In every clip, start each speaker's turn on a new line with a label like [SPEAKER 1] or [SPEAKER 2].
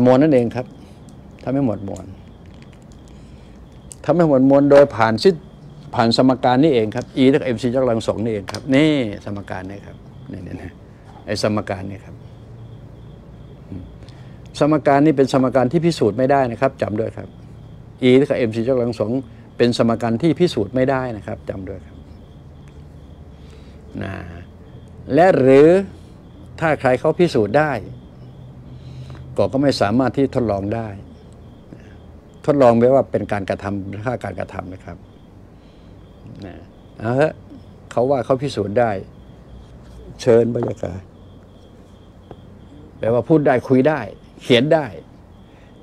[SPEAKER 1] มวลนั่นเองครับทำให้หมดมวลทำให้หมดมวลโดยผ่านชิดผ่านสมการนี่เองครับ e เท่ากับ mc ยกกำลังสองนี่เองครับ นี่สมการนี่ครับนี่นี่นี่ไอ้สมการนี่ครับ สมการนี่เป็นสมการที่พิสูจน์ไม่ได้นะครับจำด้วยครับ e เท่ากับ mc ยกกำลังสองเป็นสมการที่พิสูจน์ไม่ได้นะครับจำด้วยครับนะและหรือถ้าใครเขาพิสูจน์ได้ ก็ก็ไม่สามารถที่ทดลองได้ ทดลองแปลว่าเป็นการกระทำค่าการกระทำนะครับนะเอาเถอะเขาว่าเขาพิสูจน์ได้ เชิญบรรยากาศแปลว่าพูดได้คุยได้ เขียนได้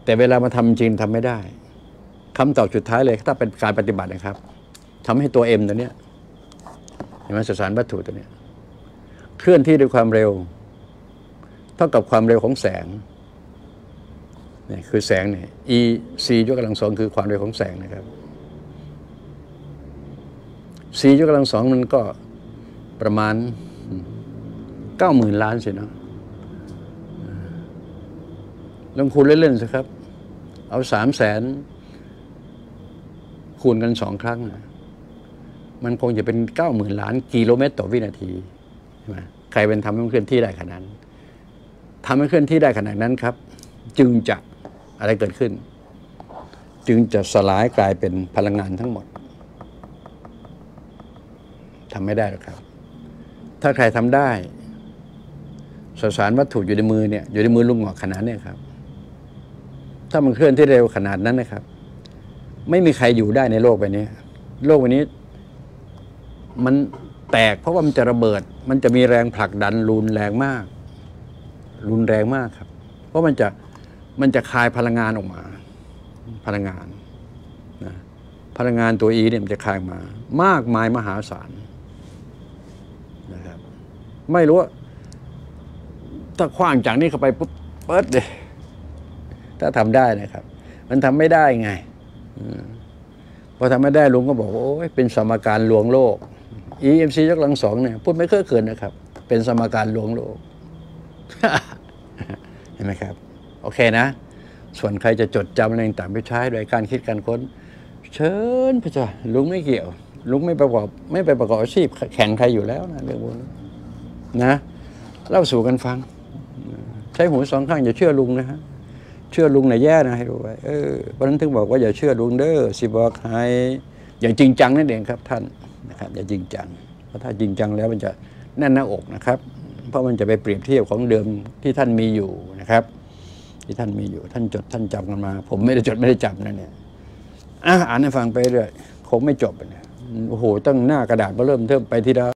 [SPEAKER 1] แต่เวลามาทำจริงทำไม่ได้คำตอบสุดท้ายเลยถ้าเป็นการปฏิบัตินะครับทำให้ตัวเอ็มตัวเนี้ยเห็นไหมสสารวัตถุตัวเนี้ยเคลื่อนที่ด้วยความเร็ว เท่ากับความเร็วของแสง นี่คือแสงเนี่ย e c ยกกำลังสองคือความเร็วของแสงนะครับ c ยกกำลังสองมันก็ประมาณเก้าหมื่นล้านสิเนาะลองคูณเล่นๆสิครับ เอาสามแสนคูณกันสองครั้งนะมันคงจะเป็นเก้าหมื่นล้านกิโลเมตรต่อวินาทีใช่ไหมใครเป็นทำให้มันเคลื่อนที่ได้ขนาดนั้นทำให้เคลื่อนที่ได้ขนาดนั้นครับ จึงจะ อะไรเกิดขึ้น จึงจะสลายกลายเป็นพลังงานทั้งหมดทำไม่ได้หรอกครับ ถ้าใครทำได้สสารวัตถุอยู่ในมือเนี่ยอยู่ในมือลุงหงอกขนาดเนี้ครับ ถ้ามันเคลื่อนที่เร็วขนาดนั้นนะครับ ไม่มีใครอยู่ได้ในโลกใบนี้ โลกใบนี้ มันแตกเพราะว่ามันจะระเบิด มันจะมีแรงผลักดันรุนแรงมาก รุนแรงมากครับ เพราะมันจะ มันจะคายพลังงานออกมา พลังงานนะพลังงานตัวอีเนี่ยมันจะคายมา มากมายมหาศาลนะครับ ไม่รู้ว่าถ้าคว้างจากนี้เข้าไปปุ๊บเปิดเลยถ้าทำได้นะครับ มันทำไม่ได้ไงอพอทำไม่ได้ลุงก็บอกว่าโอ้ยเป็นสมการลวงโลก EMC ยกกำลังสองเนี่ยพูดไม่เคอะเขินนะครับ เป็นสมการลวงโลก เห็นไหมครับ โอเคนะ ส่วนใครจะจดจำอะไรต่างไปใช้โดยการคิดการค้น เชิญพระเจ้าลุงไม่เกี่ยว ลุงไม่ประกอบไม่ไปประกอบอาชีพแข่งใครอยู่แล้วนะเรื่องพวกนี้นะเล่าสู่กันฟัง ใช้หูสองข้างอย่าเชื่อลุงนะฮะเชื่อลุงในะแย่นะให้รู้ไว้เออเพราะนั้นถึงบอกว่าอย่าเชื่อลุงเด้อสิบอกให้อย่างจริงจังนั่นเองครับท่านนะครับอย่าจริงจังเพราะถ้าจริงจังแล้วมันจะแน่นหน้าอกนะครับ เพราะมันจะไปเปรียบเทียบของเดิมที่ท่านมีอยู่นะครับ ที่ท่านมีอยู่ ท่านจดท่านจำกันมา ผมไม่ได้จดไม่ได้จำนะเนี่ยอ่านให้ฟังไปเรื่อยคงไม่จบอะเนี่ยโอ้โหตั้งหน้ากระดาษมาเริ่มเทิมไปทีละ